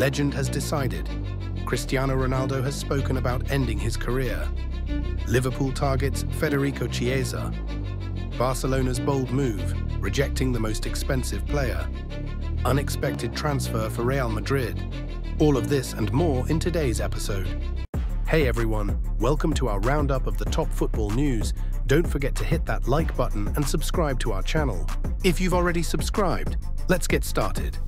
legend has decided. Cristiano Ronaldo has spoken about ending his career. Liverpool targets Federico Chiesa. Barcelona's bold move, rejecting the most expensive player. Unexpected transfer for Real Madrid. All of this and more in today's episode. Hey everyone, welcome to our roundup of the top football news. Don't forget to hit that like button and subscribe to our channel. If you've already subscribed, let's get started.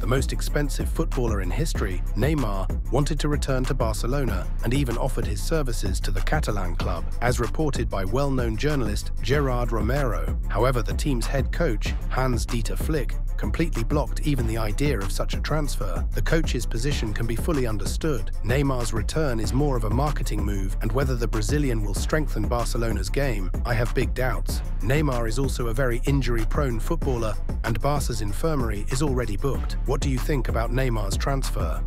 The most expensive footballer in history, Neymar, wanted to return to Barcelona and even offered his services to the Catalan club, as reported by well-known journalist Gerard Romero. However, the team's head coach, Hans-Dieter Flick, completely blocked even the idea of such a transfer. The coach's position can be fully understood. Neymar's return is more of a marketing move, and whether the Brazilian will strengthen Barcelona's game, I have big doubts. Neymar is also a very injury-prone footballer, and Barca's infirmary is already booked. What do you think about Neymar's transfer?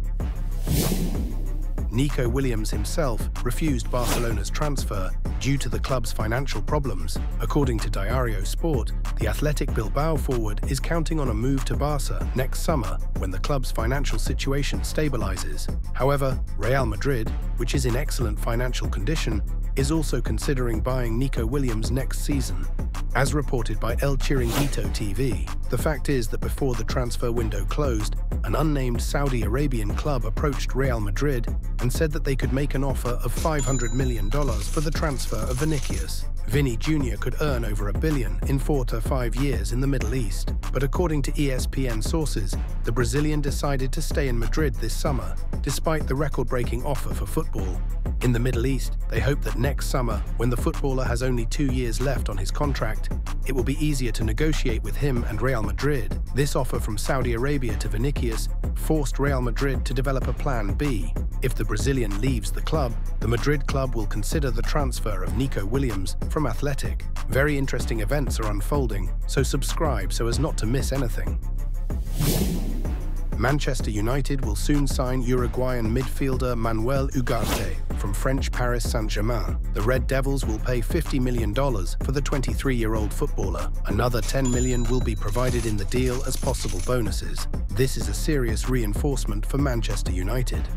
Nico Williams himself refused Barcelona's transfer due to the club's financial problems. According to Diario Sport, the Athletic Bilbao forward is counting on a move to Barca next summer when the club's financial situation stabilizes. However, Real Madrid, which is in excellent financial condition, is also considering buying Nico Williams next season. As reported by El Chiringuito TV, the fact is that before the transfer window closed, an unnamed Saudi Arabian club approached Real Madrid and said that they could make an offer of $500 million for the transfer of Vinicius. Vinny Jr. could earn over a billion in four to five years in the Middle East. But according to ESPN sources, the Brazilian decided to stay in Madrid this summer, despite the record-breaking offer for football. In the Middle East, they hope that next summer, when the footballer has only two years left on his contract, it will be easier to negotiate with him and Real Madrid. This offer from Saudi Arabia to Vinicius forced Real Madrid to develop a plan B. If the Brazilian leaves the club, the Madrid club will consider the transfer of Nico Williams from Athletic. Very interesting events are unfolding, so subscribe so as not to miss anything. Manchester United will soon sign Uruguayan midfielder Manuel Ugarte from French Paris Saint-Germain. The Red Devils will pay $50 million for the 23-year-old footballer. Another 10 million will be provided in the deal as possible bonuses. This is a serious reinforcement for Manchester United.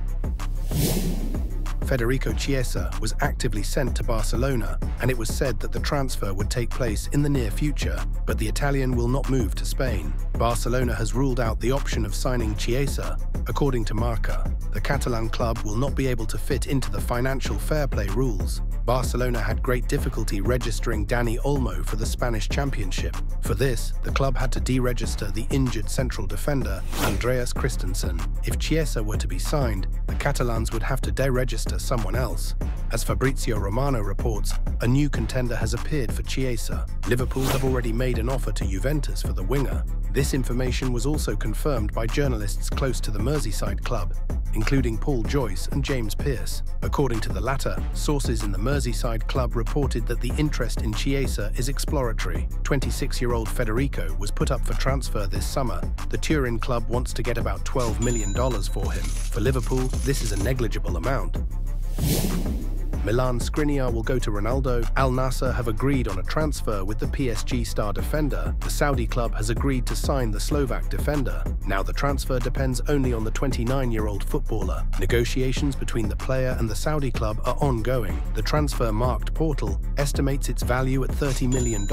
Federico Chiesa was actively sent to Barcelona, and it was said that the transfer would take place in the near future, but the Italian will not move to Spain. Barcelona has ruled out the option of signing Chiesa. According to Marca, the Catalan club will not be able to fit into the financial fair play rules. Barcelona had great difficulty registering Dani Olmo for the Spanish championship. For this, the club had to deregister the injured central defender, Andreas Christensen. If Chiesa were to be signed, the Catalans would have to deregister someone else. As Fabrizio Romano reports, a new contender has appeared for Chiesa. Liverpool have already made an offer to Juventus for the winger. This information was also confirmed by journalists close to the Merseyside club, including Paul Joyce and James Pearce. According to the latter, sources in the Merseyside club reported that the interest in Chiesa is exploratory. 26-year-old Federico was put up for transfer this summer. The Turin club wants to get about $12 million for him. For Liverpool, this is a negligible amount. Milan Skriniar will go to Ronaldo. Al Nassr have agreed on a transfer with the PSG star defender. The Saudi club has agreed to sign the Slovak defender. Now the transfer depends only on the 29-year-old footballer. Negotiations between the player and the Saudi club are ongoing. The Transfermarkt portal estimates its value at $30 million.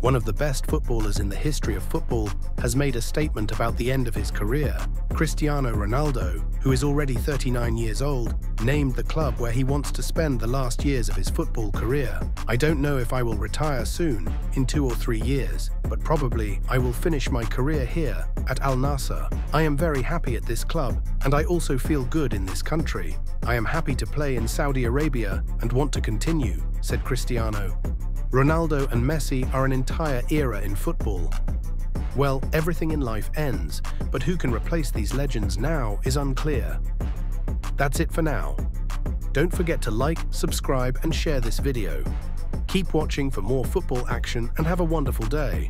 One of the best footballers in the history of football has made a statement about the end of his career. Cristiano Ronaldo, who is already 39 years old, named the club where he wants to spend the last years of his football career. I don't know if I will retire soon, in two or three years, but probably I will finish my career here at Al Nassr. I am very happy at this club, and I also feel good in this country. I am happy to play in Saudi Arabia and want to continue, said Cristiano. Ronaldo and Messi are an entire era in football. Well, everything in life ends, but who can replace these legends now is unclear. That's it for now. Don't forget to like, subscribe and share this video. Keep watching for more football action and have a wonderful day.